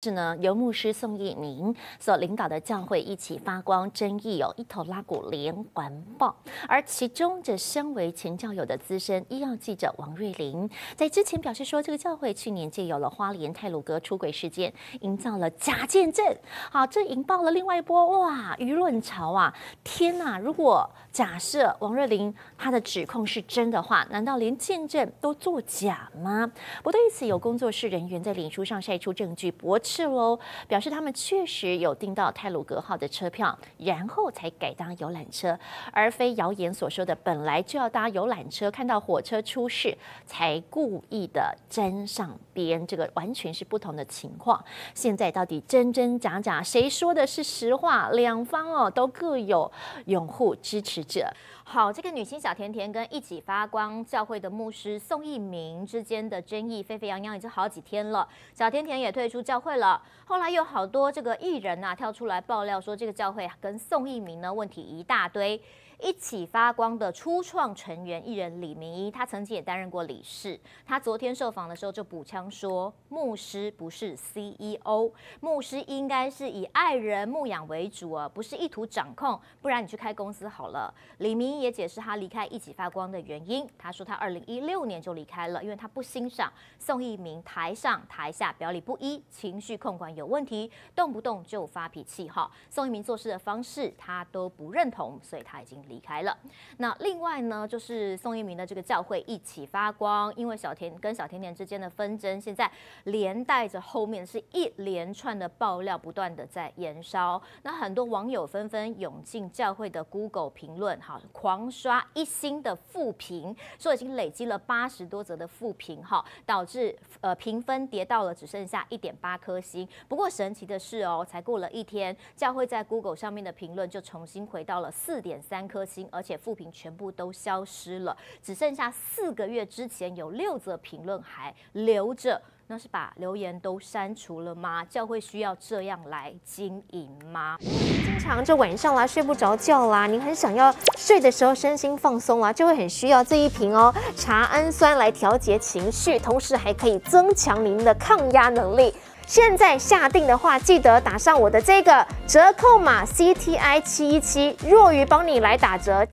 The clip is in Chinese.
是呢，由牧师宋义明所领导的教会一起发光，争议有一头拉股连环爆。而其中，这身为前教友的资深医药记者王瑞玲，在之前表示说，这个教会去年借有了花莲泰鲁阁出轨事件，营造了假见证。好，这引爆了另外一波哇舆论潮啊！天哪，如果假设王瑞玲她的指控是真的话，难道连见证都作假吗？不对此，有工作室人员在脸书上晒出证据驳。是喽，表示他们确实有订到泰鲁格号的车票，然后才改搭游览车，而非谣言所说的本来就要搭游览车，看到火车出事才故意的沾上边，这个完全是不同的情况。现在到底真真假假，谁说的是实话？两方哦都各有拥护支持者。好，这个女星小甜甜跟一起发光教会的牧师宋一鸣之间的争议沸沸扬扬已经好几天了，小甜甜也退出教会了。后来有好多这个艺人呐跳出来爆料说，这个教会跟宋一鸣呢问题一大堆。一起发光的初创成员艺人李明一，他曾经也担任过理事。他昨天受访的时候就补枪说，牧师不是 CEO，牧师应该是以爱人牧养为主啊，不是意图掌控。不然你去开公司好了。李明一也解释他离开一起发光的原因。他说他二零一六年就离开了，因为他不欣赏宋一鸣台上台下表里不一，情绪控管有问题，动不动就发脾气哈。宋一鸣做事的方式他都不认同，所以他已经。离开了。那另外呢，就是宋一鸣的这个教会一起发光，因为小田跟小甜甜之间的纷争，现在连带着后面是一连串的爆料，不断的在延烧。那很多网友纷纷涌进教会的 Google 评论，哈，狂刷一星的负评，说已经累积了八十多则的负评，哈，导致呃评分跌到了只剩下一点八颗星。不过神奇的是哦，才过了一天，教会在 Google 上面的评论就重新回到了四点三颗。颗星，而且负评全部都消失了，只剩下四个月之前有六则评论还留着，那是把留言都删除了吗？教会需要这样来经营吗？经常就晚上啦睡不着觉啦，您很想要睡的时候身心放松啊，就会很需要这一瓶哦茶氨酸来调节情绪，同时还可以增强您的抗压能力。现在下定的话，记得打上我的这个折扣码 C T I 七一七，若鱼帮你来打折。